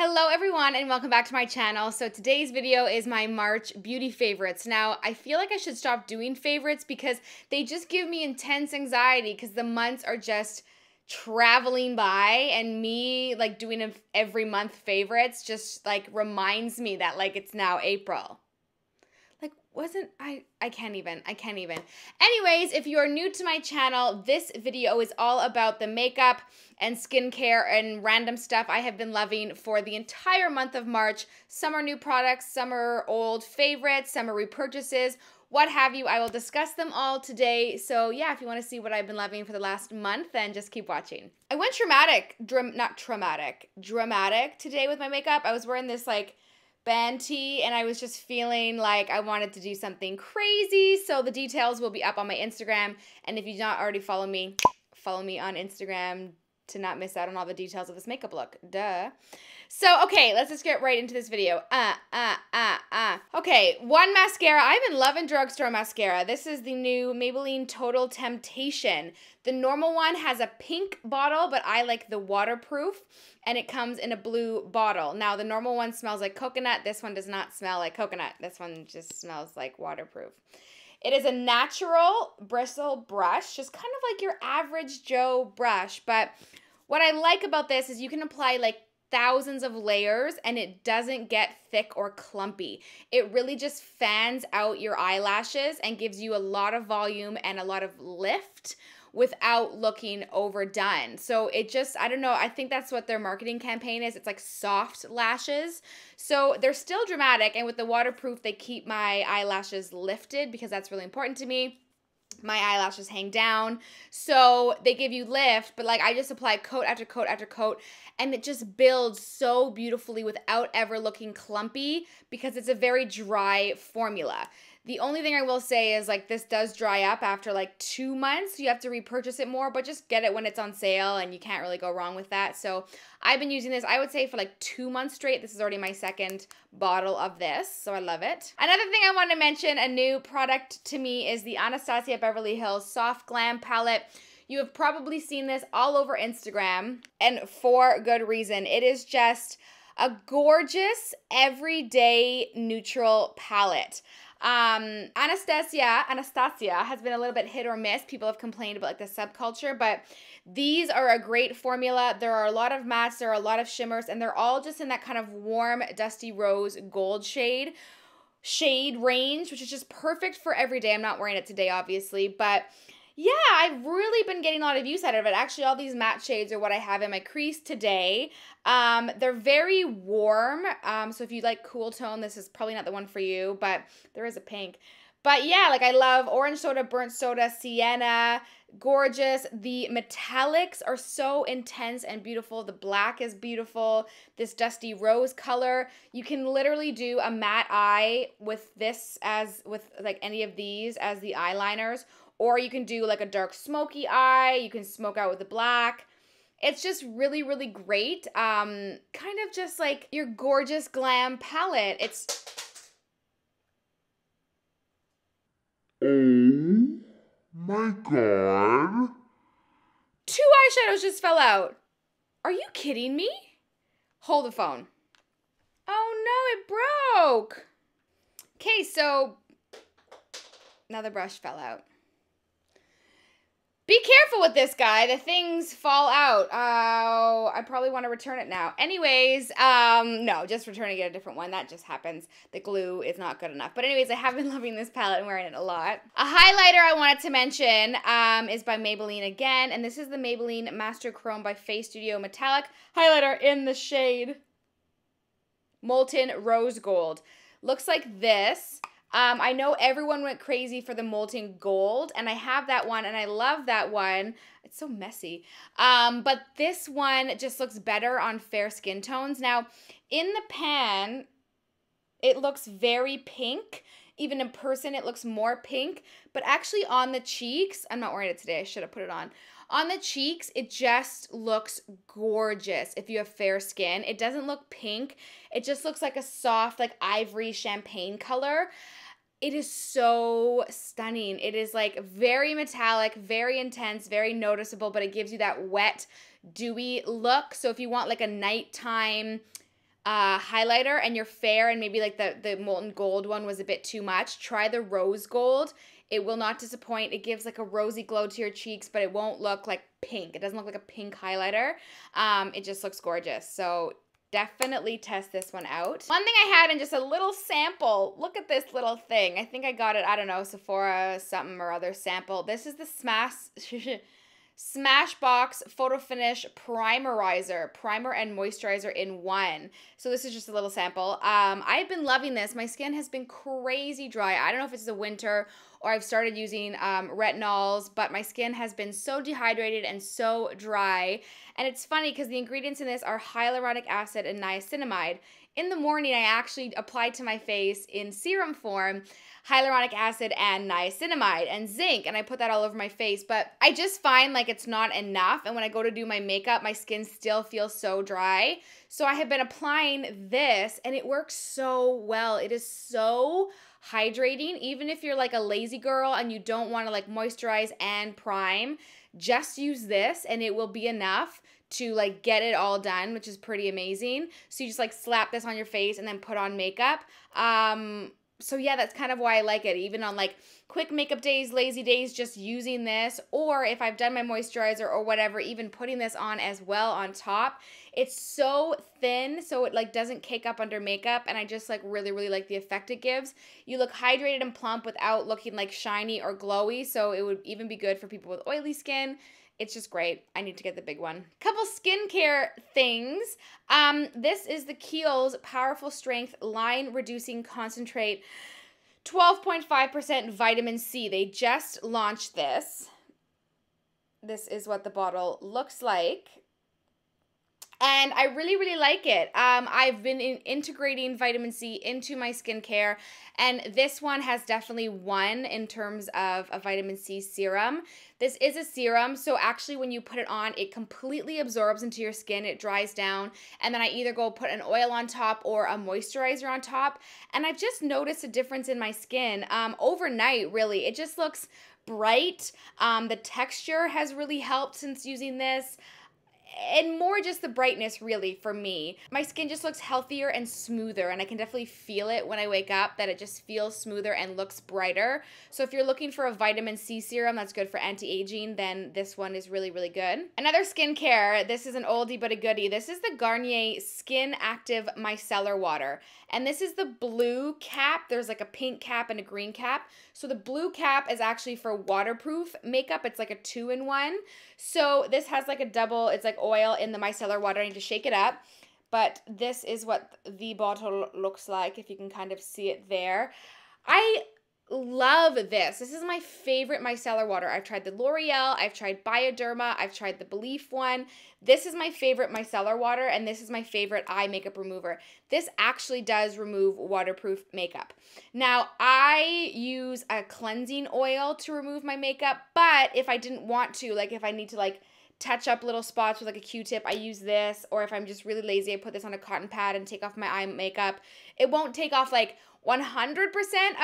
Hello everyone and welcome back to my channel. So today's video is my March beauty favorites. Now, I feel like I should stop doing favorites because they just give me intense anxiety because the months are just traveling by and me like doing every month favorites just like reminds me that like it's now April wasn't I I can't even I can't even. Anyways, if you are new to my channel, this video is all about the makeup and skincare and random stuff I have been loving for the entire month of March. Some are new products, some are old favorites, some are repurchases, what have you. I will discuss them all today. So yeah, if you want to see what I've been loving for the last month, then just keep watching. I went dramatic, dram not traumatic, dramatic today with my makeup. I was wearing this like tee and I was just feeling like I wanted to do something crazy. So the details will be up on my Instagram. And if you do not already follow me, follow me on Instagram to not miss out on all the details of this makeup look. Duh. So, okay, let's just get right into this video. Uh, uh, uh, uh. Okay, one mascara. I've been loving drugstore mascara. This is the new Maybelline Total Temptation. The normal one has a pink bottle, but I like the waterproof, and it comes in a blue bottle. Now, the normal one smells like coconut. This one does not smell like coconut. This one just smells like waterproof. It is a natural bristle brush, just kind of like your average Joe brush, but what I like about this is you can apply like thousands of layers and it doesn't get thick or clumpy. It really just fans out your eyelashes and gives you a lot of volume and a lot of lift without looking overdone. So it just, I don't know, I think that's what their marketing campaign is. It's like soft lashes. So they're still dramatic and with the waterproof, they keep my eyelashes lifted because that's really important to me my eyelashes hang down. So they give you lift, but like I just apply coat after coat after coat and it just builds so beautifully without ever looking clumpy because it's a very dry formula. The only thing I will say is like this does dry up after like two months. You have to repurchase it more, but just get it when it's on sale and you can't really go wrong with that. So I've been using this, I would say for like two months straight. This is already my second bottle of this, so I love it. Another thing I want to mention, a new product to me is the Anastasia Beverly Hills Soft Glam Palette. You have probably seen this all over Instagram and for good reason. It is just a gorgeous everyday neutral palette. Um, Anastasia, Anastasia has been a little bit hit or miss. People have complained about like the subculture, but these are a great formula. There are a lot of mattes, there are a lot of shimmers, and they're all just in that kind of warm, dusty rose gold shade shade range, which is just perfect for every day. I'm not wearing it today, obviously, but yeah, I've really been getting a lot of use out of it. Actually, all these matte shades are what I have in my crease today. Um, they're very warm. Um, so if you like cool tone, this is probably not the one for you, but there is a pink. But yeah, like I love orange soda, burnt soda, sienna, gorgeous. The metallics are so intense and beautiful. The black is beautiful. This dusty rose color. You can literally do a matte eye with this as, with like any of these as the eyeliners or you can do like a dark smoky eye. You can smoke out with the black. It's just really, really great. Um, kind of just like your gorgeous glam palette. It's. Oh my god. Two eyeshadows just fell out. Are you kidding me? Hold the phone. Oh no, it broke. Okay, so another brush fell out. Be careful with this guy. The things fall out. Oh, I probably want to return it now. Anyways, um, no, just return returning it a different one. That just happens. The glue is not good enough. But anyways, I have been loving this palette and wearing it a lot. A highlighter I wanted to mention um, is by Maybelline again. And this is the Maybelline Master Chrome by Face Studio Metallic highlighter in the shade Molten Rose Gold. Looks like this. Um, I know everyone went crazy for the molten gold, and I have that one, and I love that one. It's so messy. Um, but this one just looks better on fair skin tones. Now, in the pan, it looks very pink. Even in person, it looks more pink. But actually on the cheeks, I'm not wearing it today. I should have put it on. On the cheeks, it just looks gorgeous if you have fair skin. It doesn't look pink. It just looks like a soft, like ivory champagne color. It is so stunning. It is like very metallic, very intense, very noticeable, but it gives you that wet, dewy look. So if you want like a nighttime uh, highlighter and you're fair and maybe like the, the molten gold one was a bit too much, try the rose gold. It will not disappoint. It gives like a rosy glow to your cheeks, but it won't look like pink. It doesn't look like a pink highlighter. Um, it just looks gorgeous. So definitely test this one out. One thing I had in just a little sample, look at this little thing. I think I got it, I don't know, Sephora something or other sample. This is the Smash Smashbox Photo Finish Primerizer, primer and moisturizer in one. So this is just a little sample. Um, I've been loving this. My skin has been crazy dry. I don't know if it's the winter or I've started using um, retinols, but my skin has been so dehydrated and so dry. And it's funny because the ingredients in this are hyaluronic acid and niacinamide. In the morning, I actually applied to my face in serum form hyaluronic acid and niacinamide and zinc and I put that all over my face but I just find like it's not enough and when I go to do my makeup my skin still feels so dry so I have been applying this and it works so well it is so hydrating even if you're like a lazy girl and you don't want to like moisturize and prime just use this and it will be enough to like get it all done, which is pretty amazing. So you just like slap this on your face and then put on makeup. Um so yeah, that's kind of why I like it. Even on like quick makeup days, lazy days, just using this, or if I've done my moisturizer or whatever, even putting this on as well on top. It's so thin, so it like doesn't cake up under makeup, and I just like really, really like the effect it gives. You look hydrated and plump without looking like shiny or glowy, so it would even be good for people with oily skin it's just great. I need to get the big one. Couple skincare things. Um, this is the Kiehl's Powerful Strength Line Reducing Concentrate 12.5% vitamin C. They just launched this. This is what the bottle looks like and I really, really like it. Um, I've been in integrating vitamin C into my skincare, and this one has definitely won in terms of a vitamin C serum. This is a serum, so actually, when you put it on, it completely absorbs into your skin, it dries down, and then I either go put an oil on top or a moisturizer on top, and I've just noticed a difference in my skin um, overnight, really. It just looks bright. Um, the texture has really helped since using this and more just the brightness really for me. My skin just looks healthier and smoother and I can definitely feel it when I wake up that it just feels smoother and looks brighter. So if you're looking for a vitamin C serum that's good for anti-aging, then this one is really, really good. Another skincare, this is an oldie but a goodie. This is the Garnier Skin Active Micellar Water. And this is the blue cap. There's like a pink cap and a green cap. So the blue cap is actually for waterproof makeup. It's like a two-in-one. So this has like a double, it's like oil in the micellar water. I need to shake it up. But this is what the bottle looks like, if you can kind of see it there. I love this. This is my favorite micellar water. I've tried the L'Oreal, I've tried Bioderma, I've tried the Belief one. This is my favorite micellar water, and this is my favorite eye makeup remover. This actually does remove waterproof makeup. Now, I use a cleansing oil to remove my makeup, but if I didn't want to, like if I need to like touch up little spots with like a q-tip i use this or if i'm just really lazy i put this on a cotton pad and take off my eye makeup it won't take off like 100%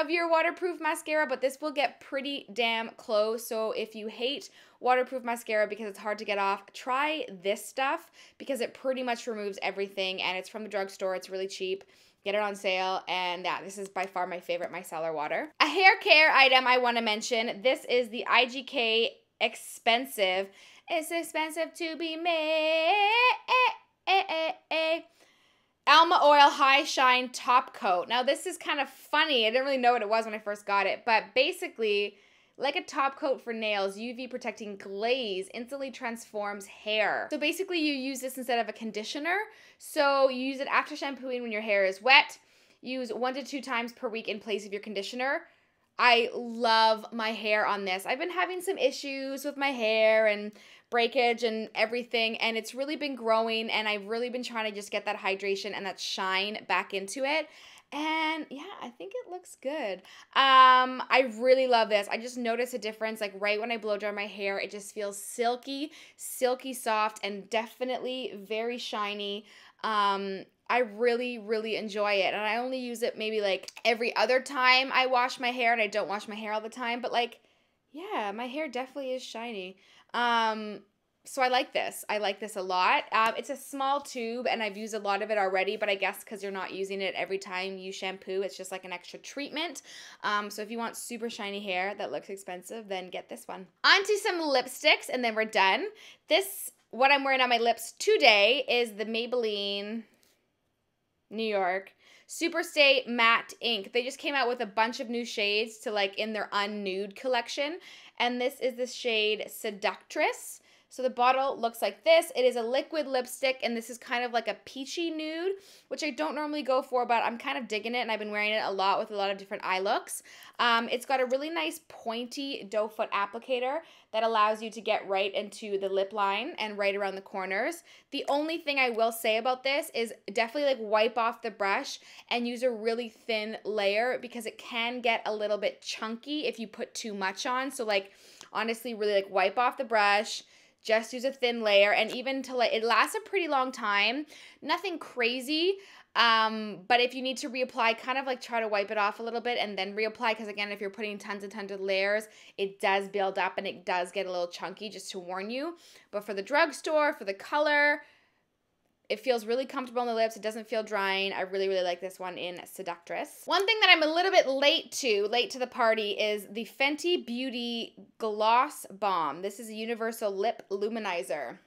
of your waterproof mascara, but this will get pretty damn close. So if you hate waterproof mascara because it's hard to get off, try this stuff because it pretty much removes everything and it's from the drugstore. It's really cheap. Get it on sale, and yeah, this is by far my favorite micellar water. A hair care item I want to mention. This is the IGK Expensive. It's expensive to be made. Alma Oil High Shine Top Coat. Now, this is kind of funny. I didn't really know what it was when I first got it, but basically, like a top coat for nails, UV protecting glaze instantly transforms hair. So basically, you use this instead of a conditioner. So you use it after shampooing when your hair is wet. Use one to two times per week in place of your conditioner. I love my hair on this. I've been having some issues with my hair and breakage and everything and it's really been growing and I've really been trying to just get that hydration and that shine back into it. And yeah, I think it looks good. Um, I really love this. I just noticed a difference. Like right when I blow dry my hair, it just feels silky, silky soft, and definitely very shiny. Um, I really, really enjoy it. And I only use it maybe like every other time I wash my hair, and I don't wash my hair all the time. But like, yeah, my hair definitely is shiny. Um, so I like this. I like this a lot. Um, it's a small tube, and I've used a lot of it already, but I guess because you're not using it every time you shampoo, it's just like an extra treatment. Um, so if you want super shiny hair that looks expensive, then get this one. Onto some lipsticks, and then we're done. This, what I'm wearing on my lips today, is the Maybelline New York Superstay Matte Ink. They just came out with a bunch of new shades to like in their unnude collection. And this is the shade Seductress. So the bottle looks like this. It is a liquid lipstick, and this is kind of like a peachy nude, which I don't normally go for, but I'm kind of digging it, and I've been wearing it a lot with a lot of different eye looks. Um, it's got a really nice pointy doe foot applicator that allows you to get right into the lip line and right around the corners. The only thing I will say about this is definitely like wipe off the brush and use a really thin layer because it can get a little bit chunky if you put too much on. So like honestly really like wipe off the brush, just use a thin layer and even to let it lasts a pretty long time. Nothing crazy um but if you need to reapply kind of like try to wipe it off a little bit and then reapply because again if you're putting tons and tons of layers it does build up and it does get a little chunky just to warn you. But for the drugstore for the color it feels really comfortable on the lips. It doesn't feel drying. I really, really like this one in Seductress. One thing that I'm a little bit late to, late to the party, is the Fenty Beauty Gloss Bomb. This is a universal lip luminizer.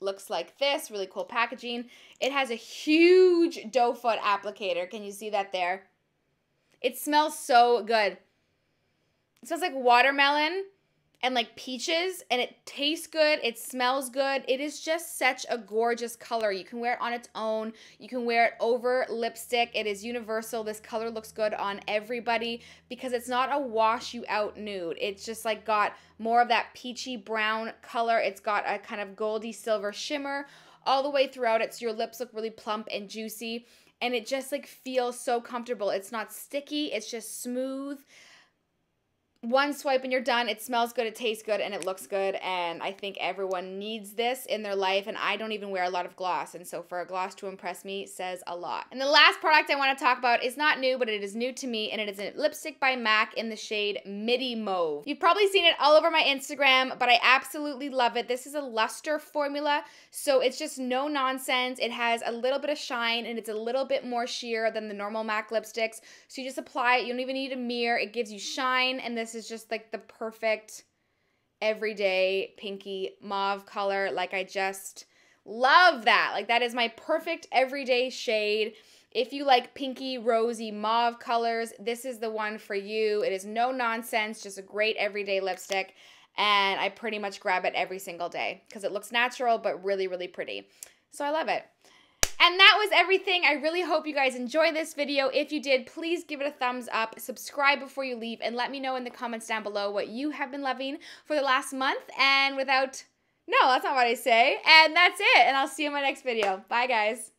Looks like this, really cool packaging. It has a huge doe foot applicator. Can you see that there? It smells so good. It smells like watermelon and like peaches and it tastes good it smells good. It is just such a gorgeous color. You can wear it on its own. You can wear it over lipstick. It is universal. This color looks good on everybody because it's not a wash you out nude. It's just like got more of that peachy brown color. It's got a kind of goldy silver shimmer all the way throughout. It so your lips look really plump and juicy and it just like feels so comfortable. It's not sticky. It's just smooth one swipe and you're done. It smells good, it tastes good, and it looks good. And I think everyone needs this in their life. And I don't even wear a lot of gloss. And so for a gloss to impress me says a lot. And the last product I want to talk about is not new, but it is new to me. And it is a lipstick by MAC in the shade Midimauve. You've probably seen it all over my Instagram, but I absolutely love it. This is a luster formula. So it's just no nonsense. It has a little bit of shine and it's a little bit more sheer than the normal MAC lipsticks. So you just apply it. You don't even need a mirror. It gives you shine and this this is just like the perfect everyday pinky mauve color. Like I just love that. Like that is my perfect everyday shade. If you like pinky, rosy, mauve colors, this is the one for you. It is no nonsense, just a great everyday lipstick. And I pretty much grab it every single day because it looks natural but really, really pretty. So I love it. And that was everything. I really hope you guys enjoyed this video. If you did, please give it a thumbs up, subscribe before you leave, and let me know in the comments down below what you have been loving for the last month. And without, no, that's not what I say. And that's it. And I'll see you in my next video. Bye, guys.